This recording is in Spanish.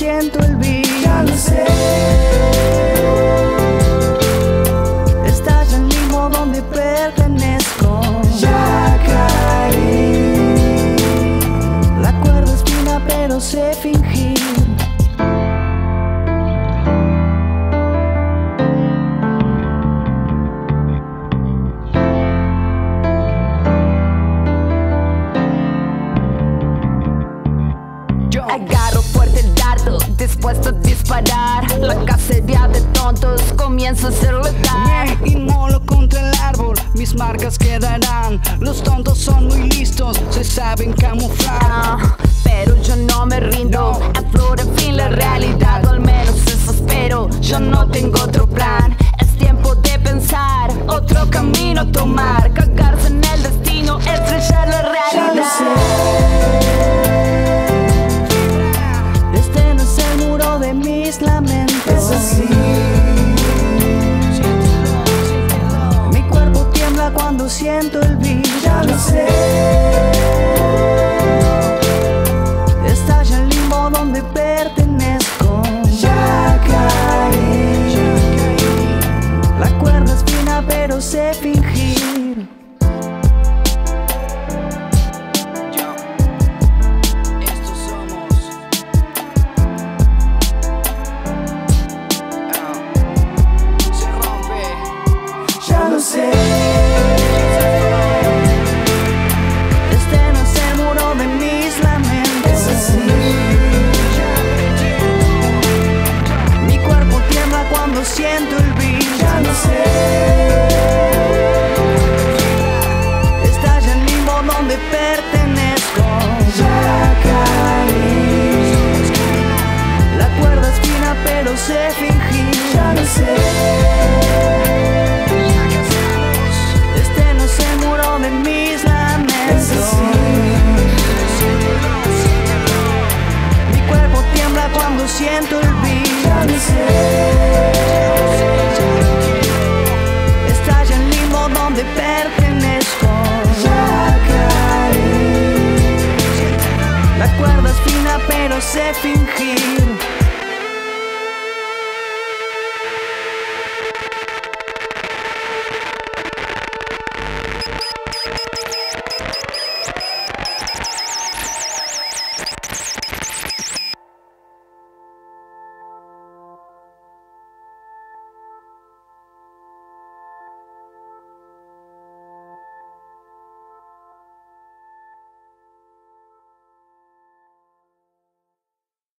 siento el beat. Ya lo sé. Estalla el limbo donde pertenezco. Ya caí. La cuerda es fina, pero sé fingir. El dardo, dispuesto a disparar. La cacería de tontos comienza a ser letal. me inmolo contra el árbol, mis marcas quedarán. Los tontos son muy listos, se saben camuflar. Beat. Ya lo sé. Estalla el limbo donde pertenezco. Ya caí. La cuerda es fina, pero sé fingir. Estos somos. Se rompe. Ya lo sé. Siento sé. Estalla el limbo donde pertenezco. Ya caí. La cuerda es fina, pero sé fingir.